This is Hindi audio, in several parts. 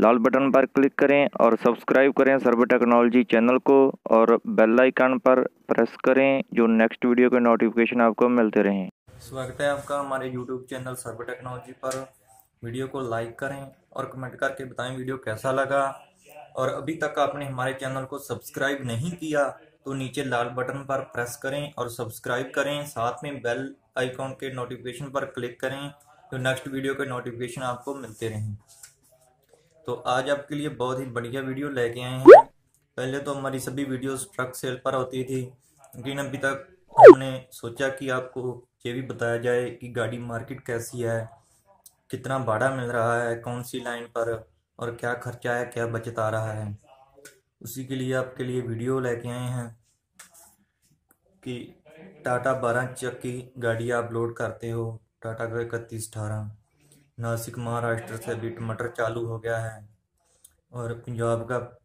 लाल बटन पर क्लिक करें और सब्सक्राइब करें सर्वे टेक्नोलॉजी चैनल को और बेल आइकन पर प्रेस करें जो नेक्स्ट वीडियो के नोटिफिकेशन आपको मिलते रहें। स्वागत है आपका हमारे यूट्यूब चैनल सर्वे टेक्नोलॉजी पर। वीडियो को लाइक करें और कमेंट करके बताएँ वीडियो कैसा लगा। और अभी तक आपने हमारे चैनल को सब्सक्राइब नहीं किया तो नीचे लाल बटन पर प्रेस करें और सब्सक्राइब करें। साथ में बेल आइकॉन के नोटिफिकेशन पर क्लिक करें तो नेक्स्ट वीडियो के नोटिफिकेशन आपको मिलते रहें। तो आज आपके लिए बहुत ही बढ़िया वीडियो लेके आए हैं। पहले तो हमारी सभी वीडियोस ट्रक सेल पर होती थी, लेकिन अभी तक हमने सोचा कि आपको ये भी बताया जाए कि गाड़ी मार्केट कैसी है, कितना भाड़ा मिल रहा है कौन सी लाइन पर और क्या खर्चा है, क्या बचत आ रहा है। उसी के लिए आपके लिए वीडियो लेके आए हैं कि टाटा बारह चक्की गाड़ी आप लोड करते हो, टाटा का इकतीस अठारह। नासिक महाराष्ट्र से भी टमाटर चालू हो गया है। और पंजाब का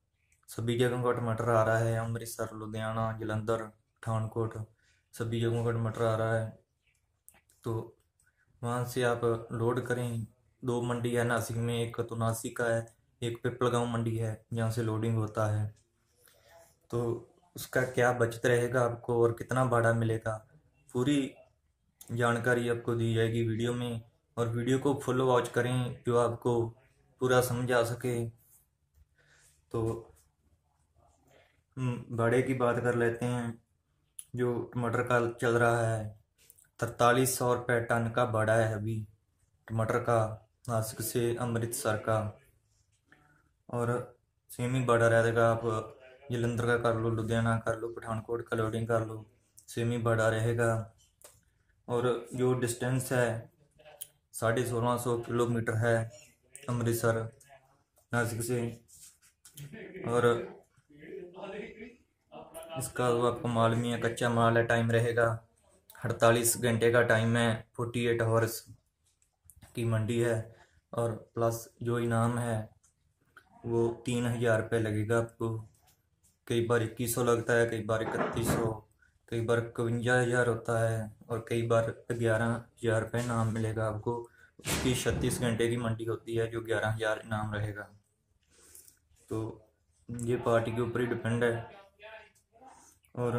सभी जगहों का टमाटर आ रहा है। अमृतसर, लुधियाना, जलंधर, पठानकोट, सभी जगहों का टमाटर आ रहा है। तो वहाँ से आप लोड करें। दो मंडी है नासिक में, एक तो नासिक का है, एक पिपलगांव मंडी है, जहाँ से लोडिंग होता है। तो उसका क्या बचत रहेगा आपको और कितना भाड़ा मिलेगा? पूरी जानकारी आपको दी जाएगी वीडियो में। और वीडियो को फुल वॉच करें, जो आपको पूरा समझ आ सके। तो भाड़े की बात कर लेते हैं। जो टमाटर का चल रहा है, तरतालीस सौ रुपये टन का भाड़ा है अभी, टमाटर का, नासिक से अमृतसर का। और सेम ही भाड़ा रहेगा, आप जलंधर का कर लो, लुधियाना कर लो, पठानकोट का लोडिंग कर लो, सेम ही भाड़ा रहेगा। और जो डिस्टेंस है साढ़े सोलह सौ किलोमीटर है अमृतसर, नासिक से। और इसका तो आपको मालूम है कच्चा माल है, टाइम रहेगा। अड़तालीस घंटे का टाइम है, फोर्टी एट आवर्स की मंडी है। और प्लस जो इनाम है, वो तीन हज़ार रुपये लगेगा आपको। कई बार इक्कीस सौ लगता है, कई बार इकतीस सौ। कई बार इकवंजा हज़ार होता है और कई बार ग्यारह हज़ार रुपये इनाम मिलेगा आपको। उसकी छत्तीस घंटे की मंडी होती है जो ग्यारह हज़ार इनाम रहेगा। तो ये पार्टी के ऊपर ही डिपेंड है। और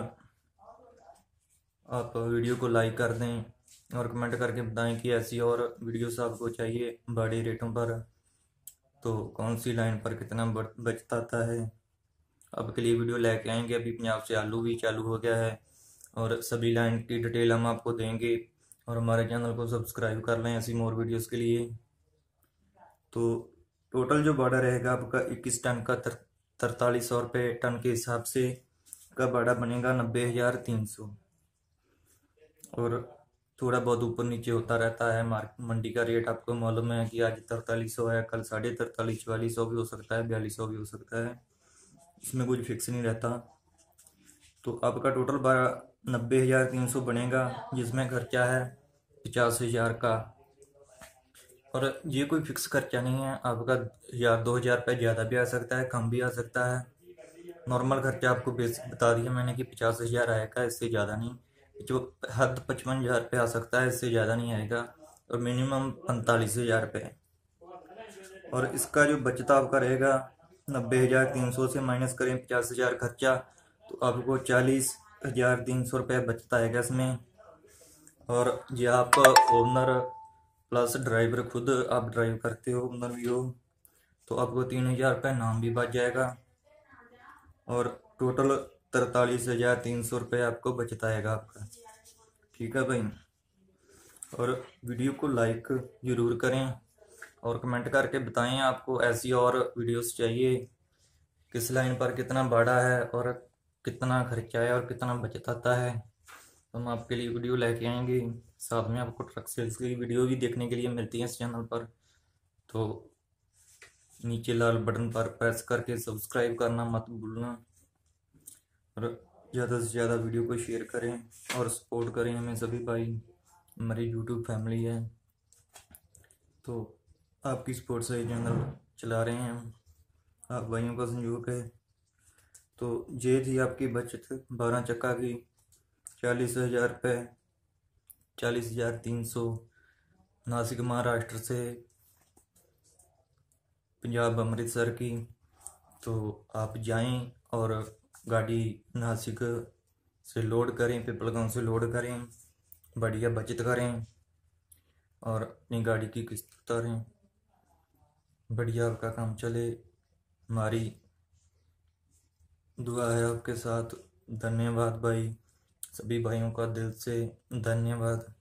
आप वीडियो को लाइक कर दें और कमेंट करके बताएँ कि ऐसी और वीडियोस आपको चाहिए बड़े रेटों पर। तो कौन सी लाइन पर कितना बचता आता है? आपके लिए वीडियो लेके आएँगे। अभी पंजाब से आलू भी चालू हो गया है। और सभी लाइन की डिटेल हम आपको देंगे और हमारे चैनल को सब्सक्राइब कर लें ऐसी मोर वीडियोस के लिए। तो टोटल जो भाड़ा रहेगा आपका इक्कीस टन का तरतालीस सौ रुपये टन के हिसाब से का भाड़ा बनेगा नब्बे हज़ार तीन सौ। और थोड़ा बहुत ऊपर नीचे होता रहता है मार्केट मंडी का रेट आपको मालूम है कि आज तरतालीस सौ है, कल साढ़े तरतालीस चवालीस सौ भी हो सकता है, बयालीस सौ भी हो सकता है। इसमें कुछ फिक्स नहीं रहता। तो आपका टोटल नब्बे हज़ार तीन सौ बनेगा, जिसमें खर्चा है? पचास हज़ार का। और ये कोई फिक्स खर्चा नहीं है। आपका हज़ार, दो हज़ार रुपये ज़्यादा भी आ सकता है, कम भी आ सकता है। नॉर्मल खर्चा आपको बेसिक बता दिया मैंने कि पचास हज़ार आएगा, इससे ज़्यादा नहीं। जो हद पचपन हज़ार रुपये आ सकता है, इससे ज़्यादा नहीं आएगा। और मिनिमम पैंतालीस हज़ार रुपये। और इसका जो बचत आपका रहेगा, नब्बे हज़ार तीन सौ से माइनस करें पचास हज़ार खर्चा तो आपको चालीस हज़ार तीन सौ रुपये बचता है इसमें और ये आप ओनर प्लस ड्राइवर खुद आप ड्राइव करते हो ओनर भी हो तो आपको तीन हज़ार रुपये नाम भी बच जाएगा। और टोटल तरतालीस हज़ार तीन सौ रुपये आपको बचता आएगा आपका। ठीक है भाई? और वीडियो को लाइक ज़रूर करें और कमेंट करके बताएँ आपको ऐसी और वीडियोस चाहिए। किस लाइन पर कितना भाड़ा है और कितना खर्चा है और कितना बचत आता है। हम आपके लिए वीडियो लेके आएँगे। साथ में आपको ट्रक सेल्स की वीडियो भी देखने के लिए मिलती है इस चैनल पर। तो नीचे लाल बटन पर प्रेस करके सब्सक्राइब करना मत भूलना। और ज़्यादा से ज़्यादा वीडियो को शेयर करें और सपोर्ट करें हमें सभी भाई। हमारी यूट्यूब फैमिली है। तो आपकी स्पोर्ट से चैनल चला रहे हैं। आप भाइयों का संयोग है। तो ये थी आपकी बचत, बारह चक्का की, चालीस हज़ार रुपये चालीस हज़ार तीन सौ, नासिक महाराष्ट्र से, पंजाब अमृतसर की तो आप जाएँ और गाड़ी नासिक से लोड करें पिपल गाँव से लोड करें, बढ़िया बचत करें और अपनी गाड़ी की किस्त उतारें। बढ़िया आपका काम चले हमारी दुआ है आपके साथ। धन्यवाद भाई। सभी भाइयों का दिल से धन्यवाद।